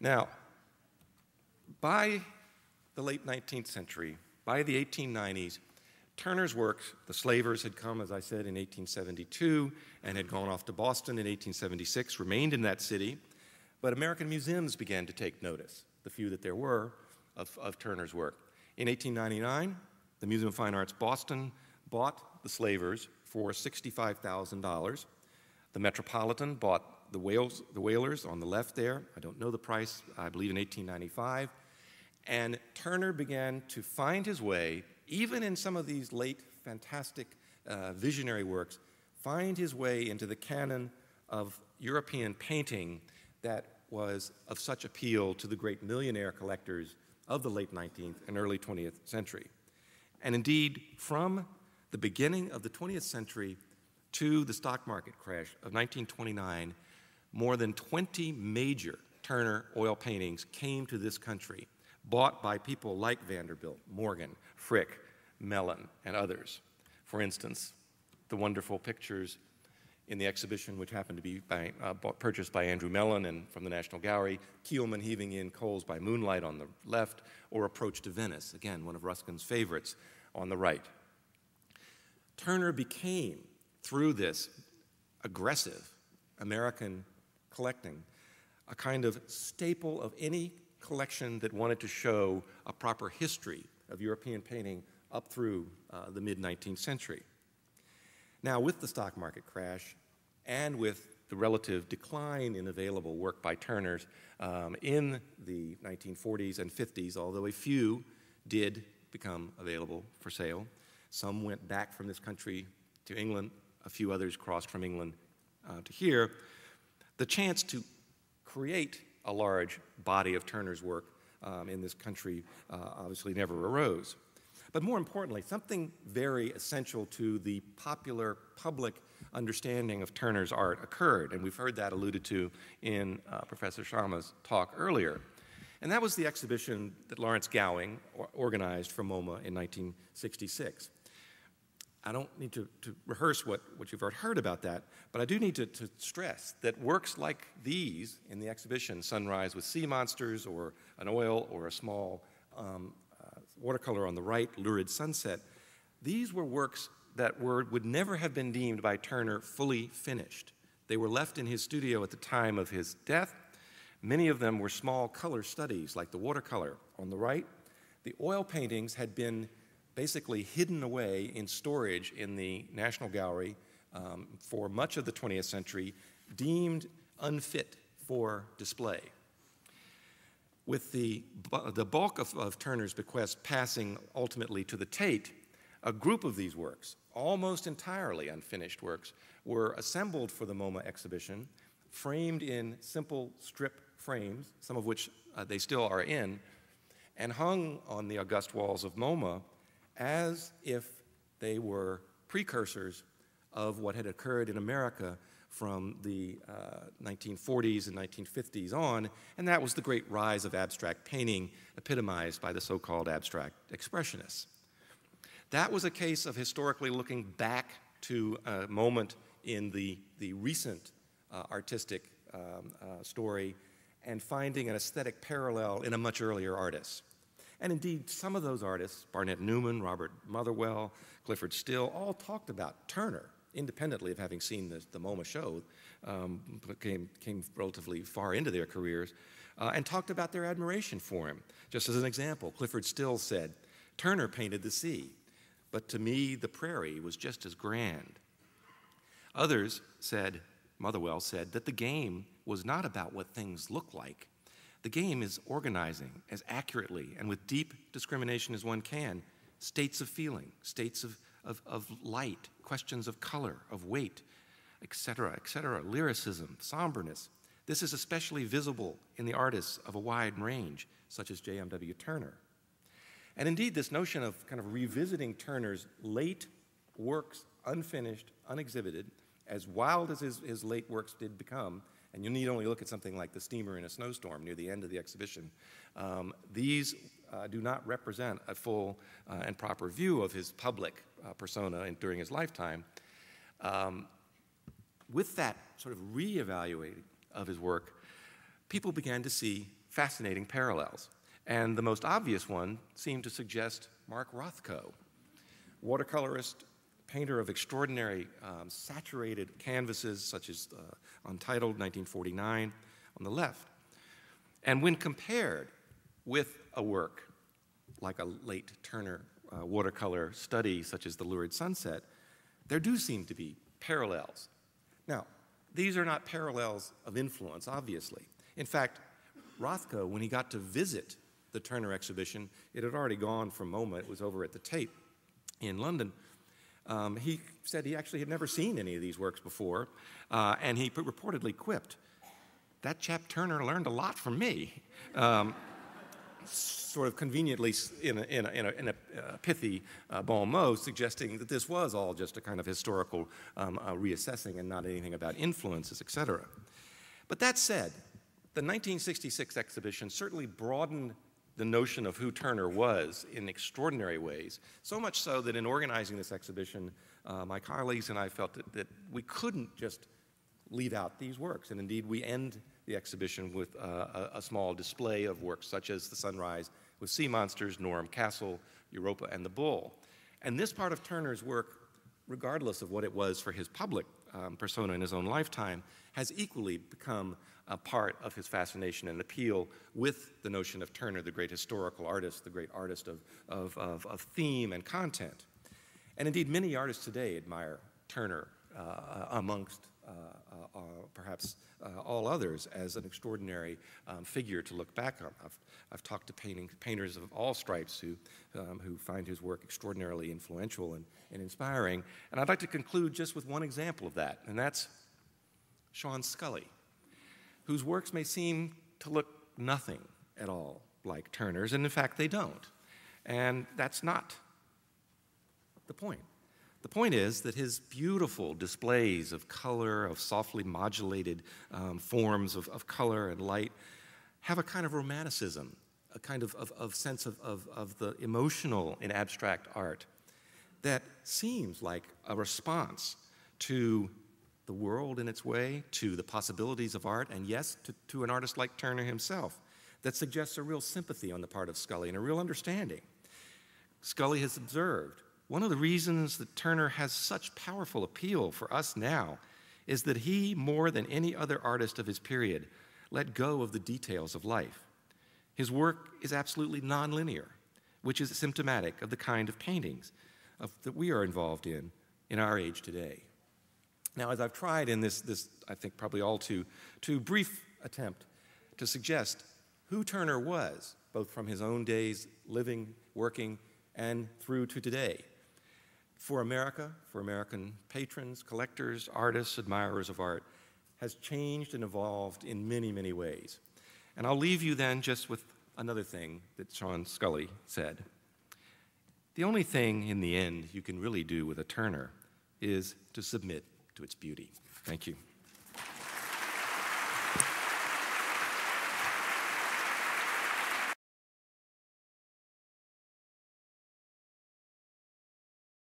Now, by the late 19th century, by the 1890s, Turner's works, The Slavers, had come, as I said, in 1872 and had gone off to Boston in 1876, remained in that city, but American museums began to take notice, the few that there were, of, of Turner's work. In 1899, the Museum of Fine Arts Boston bought The Slavers for $65,000. The Metropolitan bought the, Wales, the Whalers on the left there. I don't know the price, I believe in 1895. And Turner began to find his way, even in some of these late, fantastic, uh, visionary works, find his way into the canon of European painting that was of such appeal to the great millionaire collectors of the late 19th and early 20th century. And indeed, from the beginning of the 20th century to the stock market crash of 1929, more than 20 major Turner oil paintings came to this country, bought by people like Vanderbilt, Morgan, Frick, Mellon, and others. For instance, the wonderful pictures in the exhibition, which happened to be by, uh, bought, purchased by Andrew Mellon and from the National Gallery, Keelmen heaving in coals by moonlight on the left, or Approach to Venice, again, one of Ruskin's favorites, on the right. Turner became, through this aggressive American collecting, a kind of staple of any collection that wanted to show a proper history of European painting up through uh, the mid 19th century. Now, with the stock market crash and with the relative decline in available work by Turners um, in the 1940s and 50s, although a few did become available for sale. Some went back from this country to England, a few others crossed from England uh, to here. The chance to create a large body of Turner's work um, in this country uh, obviously never arose. But more importantly, something very essential to the popular public understanding of Turner's art occurred, and we've heard that alluded to in uh, Professor Schama's talk earlier. And that was the exhibition that Lawrence Gowing organized for MoMA in 1966. I don't need to, to rehearse what, what you've already heard about that, but I do need to, to, stress that works like these in the exhibition, Sunrise with Sea Monsters, or an oil, or a small um, uh, watercolor on the right, Lurid Sunset, these were works that were, would never have been deemed by Turner fully finished. They were left in his studio at the time of his death. Many of them were small color studies, like the watercolor on the right. The oil paintings had been basically hidden away in storage in the National Gallery um, for much of the 20th century, deemed unfit for display. With the, the bulk of, of Turner's bequest passing ultimately to the Tate, a group of these works, almost entirely unfinished works, were assembled for the MoMA exhibition, framed in simple strip frames, some of which uh, they still are in, and hung on the august walls of MoMA as if they were precursors of what had occurred in America from the uh, 1940s and 1950s on, and that was the great rise of abstract painting epitomized by the so called abstract expressionists. That was a case of historically looking back to a moment in the, the recent uh, artistic um, uh, story and finding an aesthetic parallel in a much earlier artist. And indeed, some of those artists, Barnett Newman, Robert Motherwell, Clyfford Still, all talked about Turner, independently of having seen the, the MoMA show, um, came, came relatively far into their careers, uh, and talked about their admiration for him. Just as an example, Clyfford Still said, Turner painted the sea, but to me, the prairie was just as grand. Others said, Motherwell said, that the game was not about what things look like, the game is organizing as accurately and with deep discrimination as one can states of feeling, states of, of, of light, questions of color, of weight, etc., etc., lyricism, somberness. This is especially visible in the artists of a wide range, such as J.M.W. Turner. And indeed, this notion of kind of revisiting Turner's late works, unfinished, unexhibited, as wild as his, his late works did become, and you need only look at something like the steamer in a snowstorm near the end of the exhibition. Um, these uh, do not represent a full uh, and proper view of his public uh, persona in, during his lifetime. Um, with that sort of reevaluating of his work, people began to see fascinating parallels. And the most obvious one seemed to suggest Mark Rothko, watercolorist, painter of extraordinary um, saturated canvases, such as uh, Untitled 1949 on the left. And when compared with a work like a late Turner uh, watercolor study, such as The Lurid Sunset, there do seem to be parallels. Now, these are not parallels of influence, obviously. In fact, Rothko, when he got to visit the Turner exhibition, it had already gone from MoMA, it was over at the Tate in London. Um, he said he actually had never seen any of these works before, uh, and he reportedly quipped, That chap Turner learned a lot from me. Um, sort of conveniently in a, in a, in a, in a uh, pithy uh, bon mot, suggesting that this was all just a kind of historical um, uh, reassessing and not anything about influences, etc. But that said, the 1966 exhibition certainly broadened the notion of who Turner was in extraordinary ways, so much so that in organizing this exhibition, uh, my colleagues and I felt that, that we couldn't just leave out these works. And indeed, we end the exhibition with uh, a, a, small display of works such as The Sunrise with Sea Monsters, Norham Castle, Europa, and the Bull. And this part of Turner's work, regardless of what it was for his public um, persona in his own lifetime, has equally become a part of his fascination and appeal with the notion of Turner, the great historical artist, the great artist of, of, of, of theme and content. And indeed, many artists today admire Turner uh, amongst perhaps all others as an extraordinary um, figure to look back on. I've, I've talked to painting, painters of all stripes who, um, who find his work extraordinarily influential and, and inspiring. And I'd like to conclude just with one example of that, and that's Sean Scully, whose works may seem to look nothing at all like Turner's, and in fact, they don't. And that's not the point. The point is that his beautiful displays of color, of softly modulated um, forms of, of, color and light, have a kind of romanticism, a kind of, of, of sense of, of the emotional in abstract art that seems like a response to the world in its way, to the possibilities of art, and yes, to, to an artist like Turner himself, that suggests a real sympathy on the part of Scully and a real understanding. Scully has observed one of the reasons that Turner has such powerful appeal for us now is that he, more than any other artist of his period, let go of the details of life. His work is absolutely nonlinear, which is symptomatic of the kind of paintings of, that we are involved in in our age today. Now, as I've tried in this, this I think probably all too, too brief attempt to suggest who Turner was, both from his own days living, working, and through to today, for America, for American patrons, collectors, artists, admirers of art, has changed and evolved in many, many ways. And I'll leave you then just with another thing that Sean Scully said. The only thing in the end you can really do with a Turner is to submit to its beauty. Thank you.